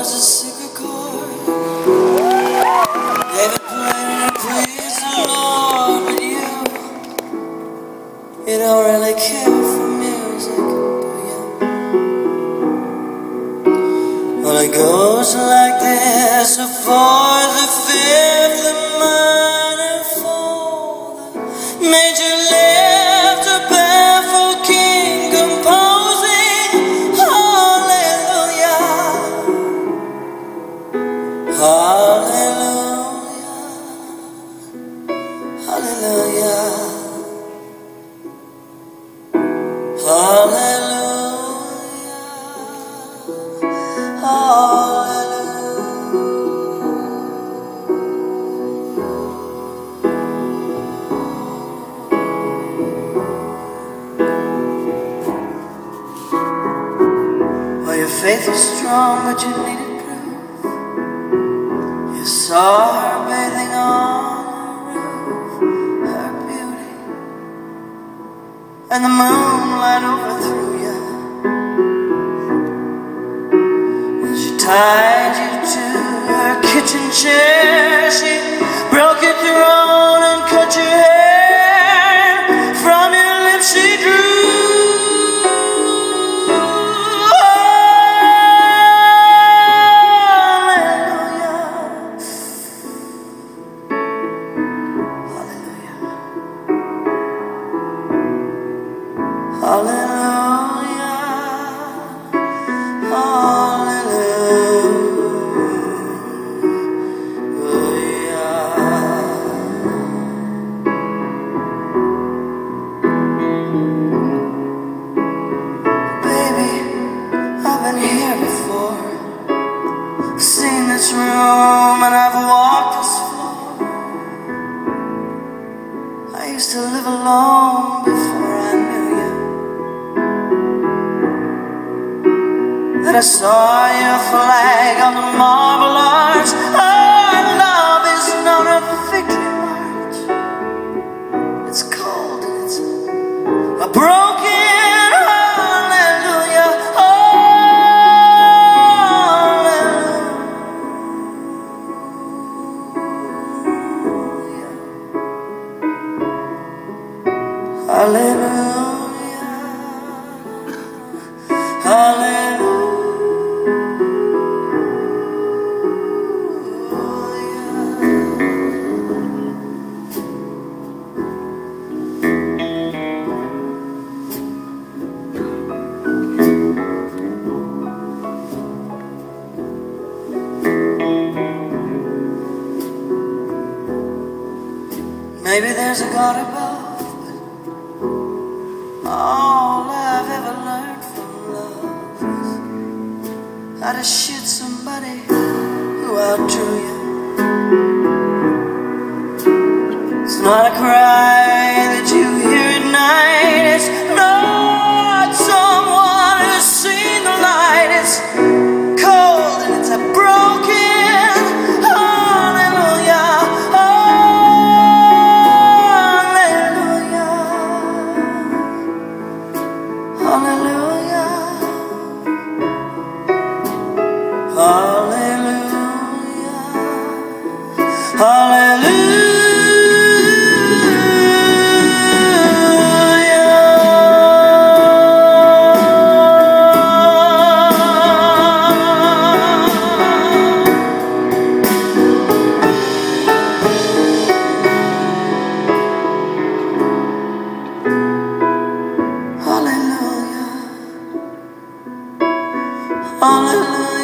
was a sick accord. The Lord, but you, you don't really care for music, do you? Well, it goes like this, a fourth, a fifth. Faith was strong, but you needed proof. You saw her bathing on the roof, her beauty, and the moonlight overthrew you. And she tied you to her kitchen chair. She I used to live alone I saw your flag on the marble arch. Maybe there's a God above, but all I've ever learned from love. Is how to shoot somebody who outdrew you. It's not a cry Oh.